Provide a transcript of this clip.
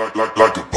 like, like, like, like a